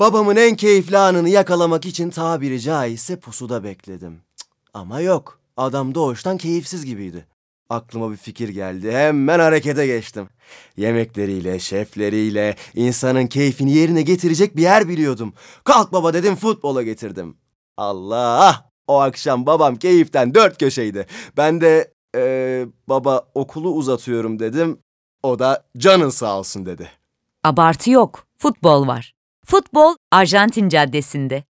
Babamın en keyifli anını yakalamak için tabiri caizse pusuda bekledim. Ama yok. Adam doğuştan keyifsiz gibiydi. Aklıma bir fikir geldi. Hemen harekete geçtim. Yemekleriyle, şefleriyle insanın keyfini yerine getirecek bir yer biliyordum. Kalk baba dedim futbola getirdim. Allah! O akşam babam keyiften dört köşeydi. Ben de eee, baba okulu uzatıyorum dedim. O da canın sağ olsun dedi. Abartı yok. Futbol var. Futbol Arjantin Caddesi'nde.